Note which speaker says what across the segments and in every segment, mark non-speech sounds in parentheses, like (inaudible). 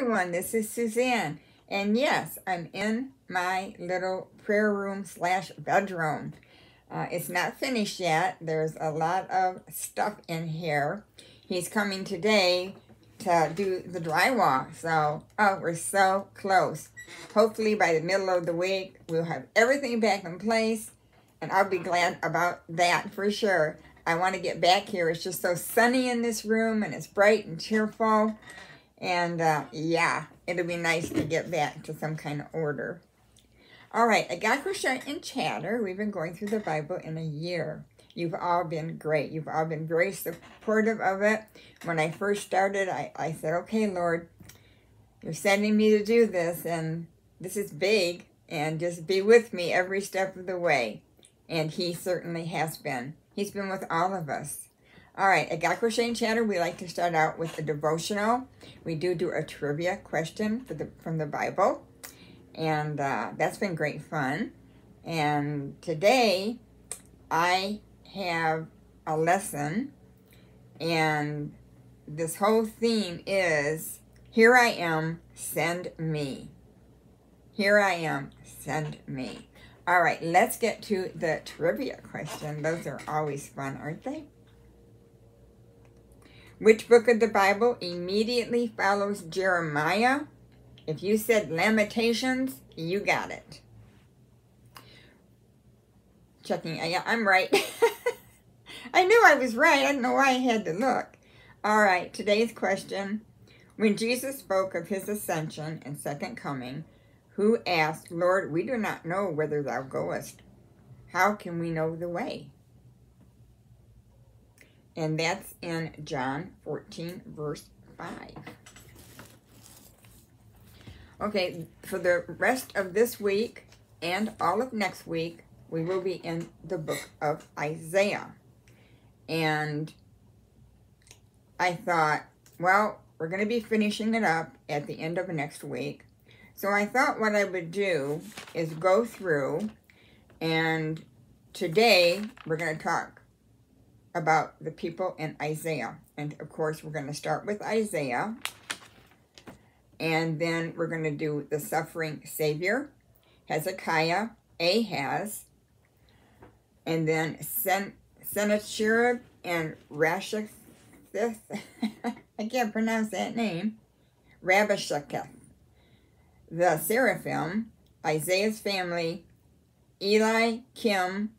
Speaker 1: everyone, this is Suzanne. And yes, I'm in my little prayer room slash bedroom. Uh, it's not finished yet. There's a lot of stuff in here. He's coming today to do the drywall. So, oh, we're so close. Hopefully by the middle of the week, we'll have everything back in place. And I'll be glad about that for sure. I want to get back here. It's just so sunny in this room and it's bright and cheerful. And uh, yeah, it'll be nice to get back to some kind of order. All right, I got crochet and chatter. We've been going through the Bible in a year. You've all been great. You've all been very supportive of it. When I first started, I, I said, okay, Lord, you're sending me to do this, and this is big, and just be with me every step of the way. And he certainly has been. He's been with all of us. All right, at God Crochet and Chatter, we like to start out with a devotional. We do do a trivia question the, from the Bible, and uh, that's been great fun. And today, I have a lesson, and this whole theme is, Here I am, send me. Here I am, send me. All right, let's get to the trivia question. Those are always fun, aren't they? Which book of the Bible immediately follows Jeremiah? If you said Lamentations, you got it. Checking, uh, yeah, I'm right. (laughs) I knew I was right. I don't know why I had to look. All right, today's question. When Jesus spoke of his ascension and second coming, who asked, Lord, we do not know whither thou goest. How can we know the way? And that's in John 14, verse 5. Okay, for the rest of this week and all of next week, we will be in the book of Isaiah. And I thought, well, we're going to be finishing it up at the end of next week. So I thought what I would do is go through and today we're going to talk about the people in Isaiah. And of course, we're going to start with Isaiah. And then we're going to do the suffering Savior, Hezekiah, Ahaz, and then Sen Sennacherib and Rashaketh. (laughs) I can't pronounce that name. Rabashaketh. The Seraphim, Isaiah's family, Eli, Kim,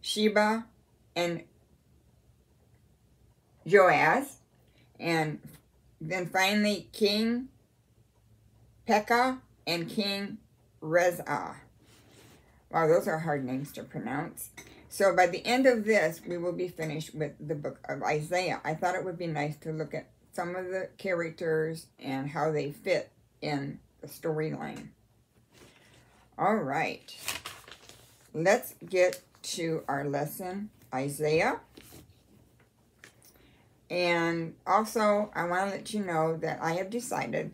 Speaker 1: Sheba, and Joaz, and then finally King Pekah and King Rezah. Wow, those are hard names to pronounce. So by the end of this, we will be finished with the book of Isaiah. I thought it would be nice to look at some of the characters and how they fit in the storyline. All right, let's get to our lesson, Isaiah and also, I want to let you know that I have decided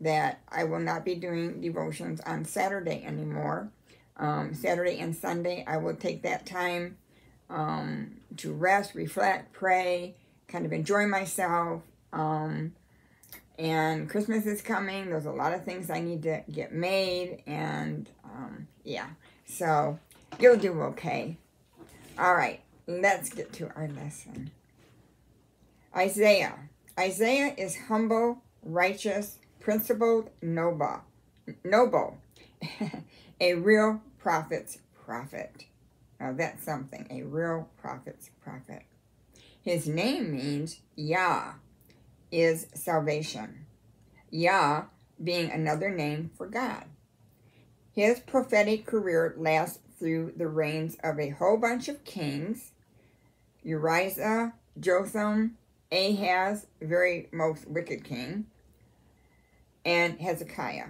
Speaker 1: that I will not be doing devotions on Saturday anymore. Um, Saturday and Sunday, I will take that time um, to rest, reflect, pray, kind of enjoy myself. Um, and Christmas is coming. There's a lot of things I need to get made. And um, yeah, so you'll do okay. All right, let's get to our lesson. Isaiah. Isaiah is humble, righteous, principled, noble. Noble. (laughs) a real prophet's prophet. Now that's something. A real prophet's prophet. His name means Yah is salvation. Yah being another name for God. His prophetic career lasts through the reigns of a whole bunch of kings, Uriah, Jotham, Ahaz, very most wicked king, and Hezekiah.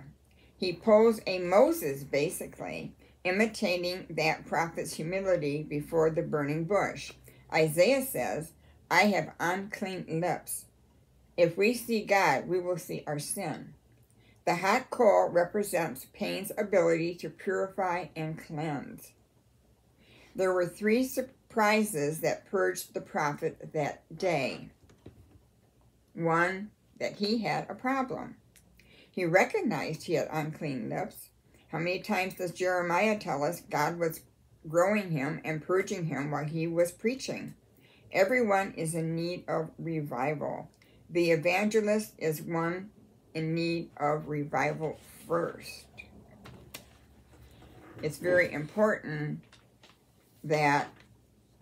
Speaker 1: He posed a Moses, basically, imitating that prophet's humility before the burning bush. Isaiah says, I have unclean lips. If we see God, we will see our sin. The hot coal represents pain's ability to purify and cleanse. There were three surprises that purged the prophet that day. One, that he had a problem. He recognized he had unclean lips. How many times does Jeremiah tell us God was growing him and purging him while he was preaching? Everyone is in need of revival. The evangelist is one in need of revival first. It's very important that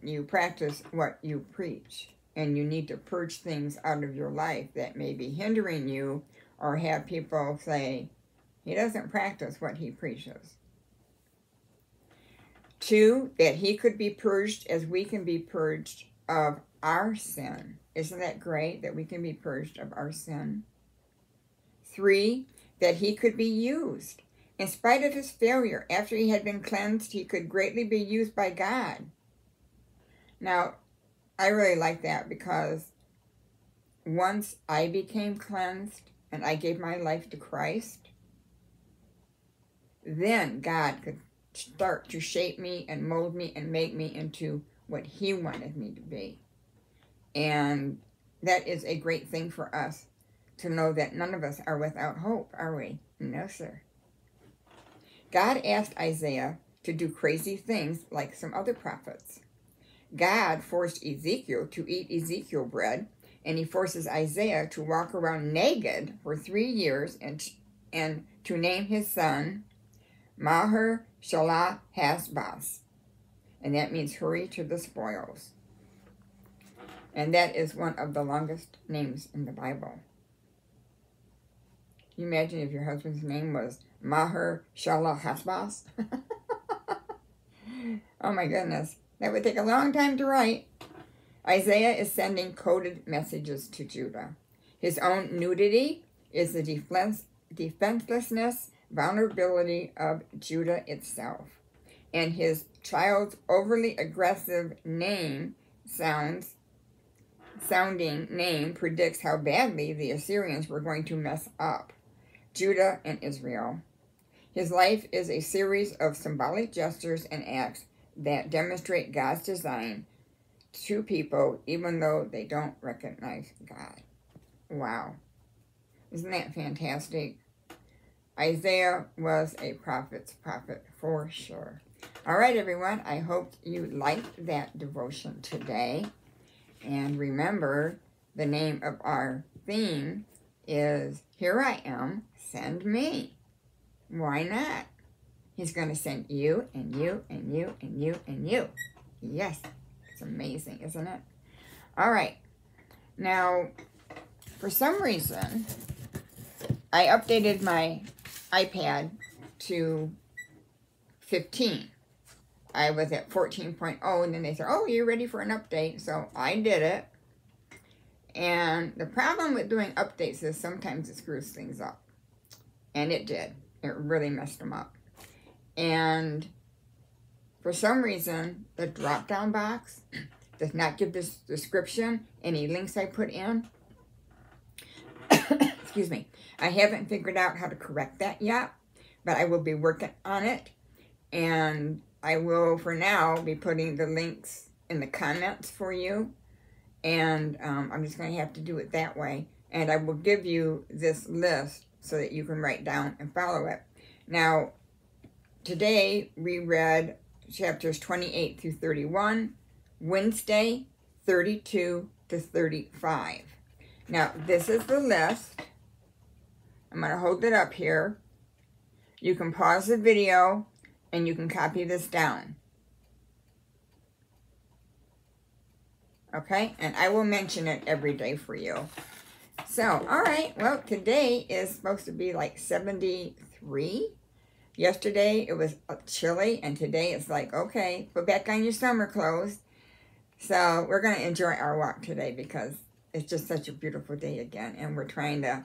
Speaker 1: you practice what you preach and you need to purge things out of your life that may be hindering you or have people say, he doesn't practice what he preaches. Two, that he could be purged as we can be purged of our sin. Isn't that great that we can be purged of our sin? Three, that he could be used. In spite of his failure, after he had been cleansed, he could greatly be used by God. Now, I really like that because once I became cleansed and I gave my life to Christ, then God could start to shape me and mold me and make me into what he wanted me to be. And that is a great thing for us to know that none of us are without hope, are we? No, sir. God asked Isaiah to do crazy things like some other prophets. God forced Ezekiel to eat Ezekiel bread, and he forces Isaiah to walk around naked for three years and, and to name his son Maher Shalah Hasbaz. And that means hurry to the spoils. And that is one of the longest names in the Bible. Can you imagine if your husband's name was Maher Shalah Hasbaz? (laughs) oh my goodness. That would take a long time to write. Isaiah is sending coded messages to Judah. His own nudity is the defense, defenselessness, vulnerability of Judah itself. And his child's overly aggressive name sounds sounding name predicts how badly the Assyrians were going to mess up Judah and Israel. His life is a series of symbolic gestures and acts that demonstrate God's design to people even though they don't recognize God. Wow. Isn't that fantastic? Isaiah was a prophet's prophet for sure. All right, everyone. I hope you liked that devotion today. And remember, the name of our theme is Here I Am, Send Me. Why not? He's going to send you and you and you and you and you. Yes, it's amazing, isn't it? All right. Now, for some reason, I updated my iPad to 15. I was at 14.0 and then they said, oh, you're ready for an update. So I did it. And the problem with doing updates is sometimes it screws things up. And it did. It really messed them up. And for some reason, the drop-down box (clears throat) does not give this description any links I put in. (coughs) Excuse me. I haven't figured out how to correct that yet, but I will be working on it. And I will, for now, be putting the links in the comments for you. And um, I'm just going to have to do it that way. And I will give you this list so that you can write down and follow it. Now, today we read chapters 28 through 31, Wednesday 32 to 35. Now, this is the list. I'm going to hold it up here. You can pause the video and you can copy this down. Okay, and I will mention it every day for you. So, all right, well, today is supposed to be like 73. Yesterday it was uh, chilly, and today it's like, okay, put back on your summer clothes. So we're going to enjoy our walk today because it's just such a beautiful day again, and we're trying to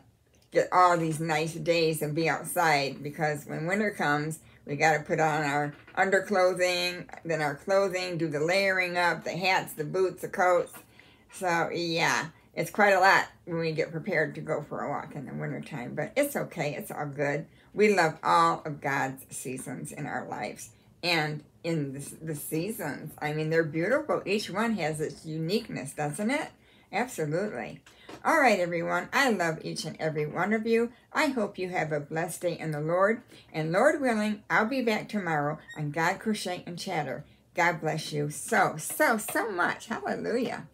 Speaker 1: get all these nice days and be outside because when winter comes, we got to put on our underclothing, then our clothing, do the layering up, the hats, the boots, the coats. So, yeah, it's quite a lot when we get prepared to go for a walk in the wintertime, but it's okay. It's all good. We love all of God's seasons in our lives. And in the, the seasons, I mean, they're beautiful. Each one has its uniqueness, doesn't it? Absolutely. All right, everyone. I love each and every one of you. I hope you have a blessed day in the Lord. And Lord willing, I'll be back tomorrow on God Crochet and Chatter. God bless you so, so, so much. Hallelujah.